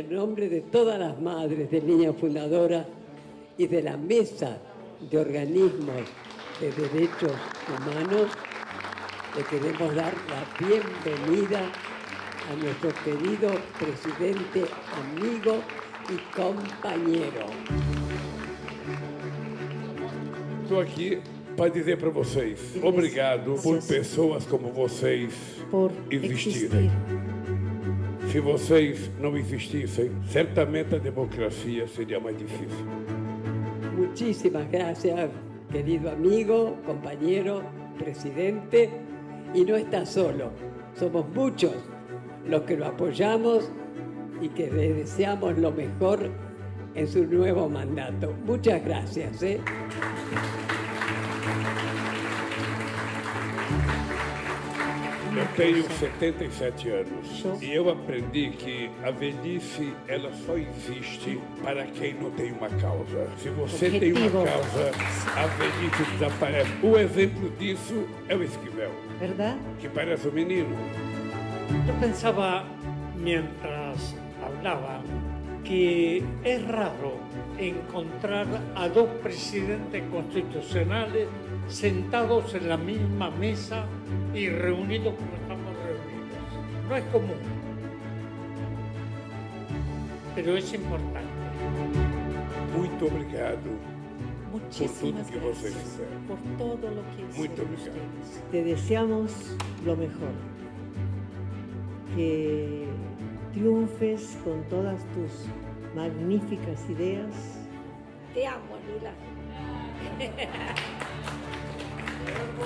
en nombre de todas las madres de Niña Fundadora y de la Mesa de Organismos de Derechos Humanos, le queremos dar la bienvenida a nuestro querido presidente, amigo y compañero. Estou aqui para dizer para vocês, obrigado por pessoas como vocês por existirem. Se vocês não existissem, certamente a democracia seria mais difícil. Muchísimas gracias, querido amigo, compañero, presidente. Y no está solo, somos muchos los que lo apoyamos y que le deseamos lo mejor en su nuevo mandato. Muchas gracias. ¿eh? Eu tenho 77 anos e eu aprendi que a velhice ela só existe para quem não tem uma causa. Se você tem uma causa, a velhice desaparece. O exemplo disso é o Esquivel, ¿Verdad? que parece um menino. Yo pensaba mientras hablaba que es raro encontrar a dos presidentes constitucionales sentados en la misma mesa y reunidos como estamos reunidos. No es común, pero es importante. Muito obrigado. Muchísimas que vocês gracias fizeram. por todo lo que obrigado. ustedes. Te deseamos lo mejor. Que triunfes con todas tus magníficas ideas. Te amo, Lula.